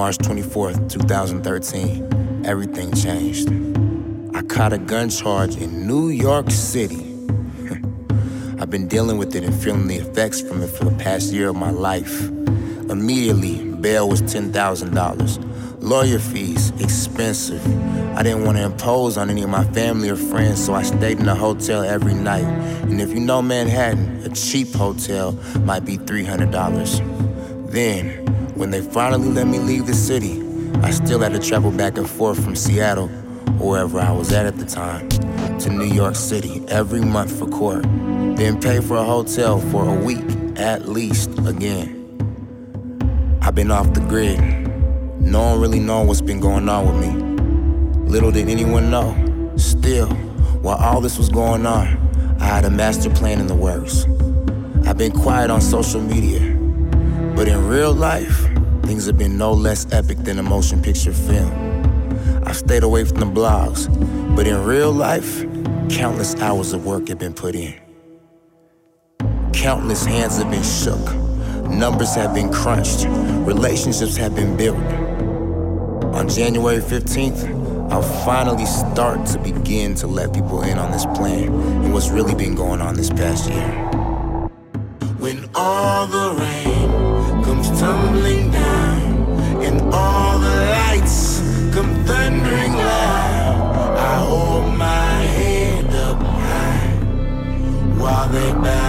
March 24th, 2013, everything changed. I caught a gun charge in New York City. I've been dealing with it and feeling the effects from it for the past year of my life. Immediately, bail was $10,000. Lawyer fees, expensive. I didn't want to impose on any of my family or friends, so I stayed in a hotel every night. And if you know Manhattan, a cheap hotel might be $300. Then, when they finally let me leave the city, I still had to travel back and forth from Seattle, wherever I was at at the time, to New York City every month for court. Then pay for a hotel for a week at least again. I've been off the grid no one really know what's been going on with me. Little did anyone know. Still, while all this was going on, I had a master plan in the works. I've been quiet on social media, but in real life, things have been no less epic than a motion picture film. I've stayed away from the blogs, but in real life, countless hours of work have been put in. Countless hands have been shook, numbers have been crunched, relationships have been built. On January 15th, I'll finally start to begin to let people in on this plan and what's really been going on this past year. When all the rain thundering loud. I hold my head up high while they back.